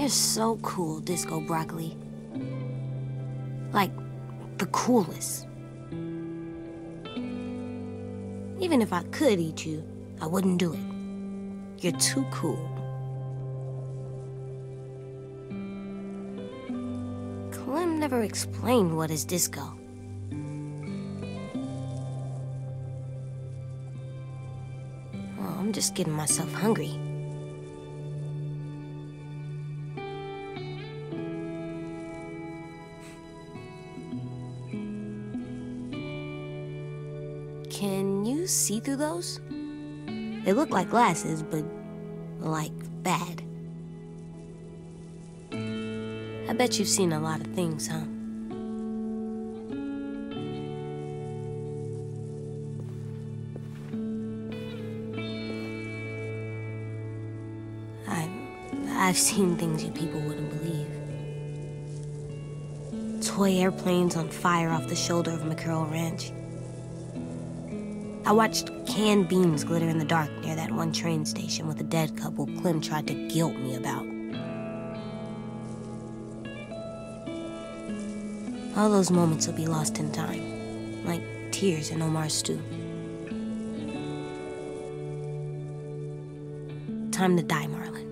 You're so cool, Disco Broccoli. Like, the coolest. Even if I could eat you, I wouldn't do it. You're too cool. Clem never explained what is disco. Oh, I'm just getting myself hungry. Can you see through those? They look like glasses, but like bad. I bet you've seen a lot of things, huh? I, I've seen things you people wouldn't believe. Toy airplanes on fire off the shoulder of McCurl Ranch. I watched canned beans glitter in the dark near that one train station with a dead couple Clem tried to guilt me about. All those moments will be lost in time, like tears in Omar's stew. Time to die, Marlon.